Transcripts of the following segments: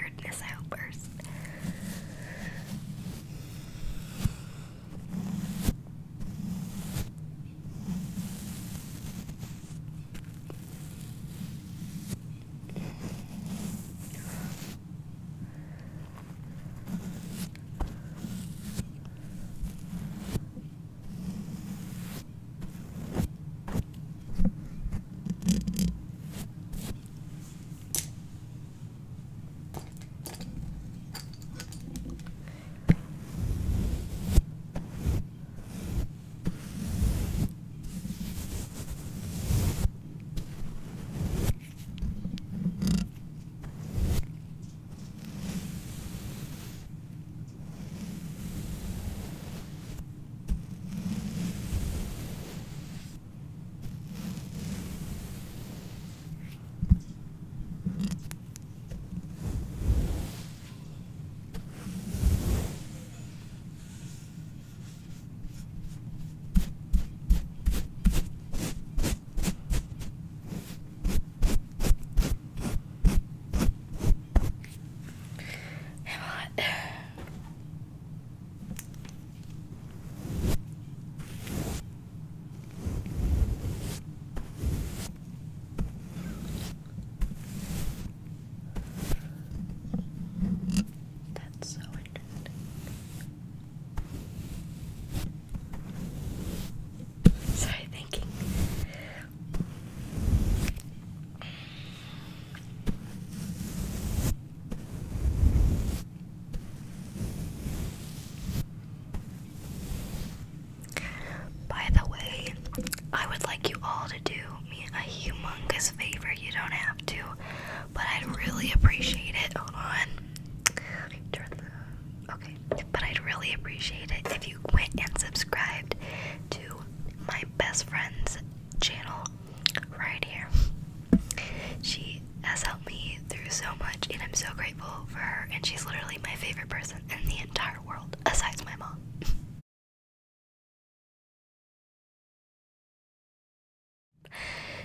weirdness out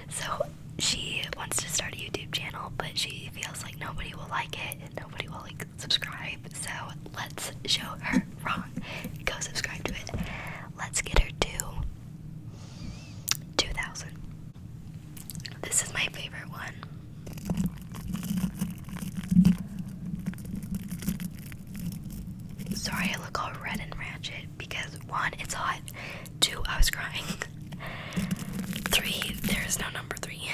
So she wants to start a YouTube channel, but she feels like nobody will like it and nobody will like subscribe. So let's show her wrong. Go subscribe to it. Let's get her to 2,000. This is my favorite one. Sorry, I look all red and ratchet because one, it's hot. Two, I was crying. Three, there is no number three.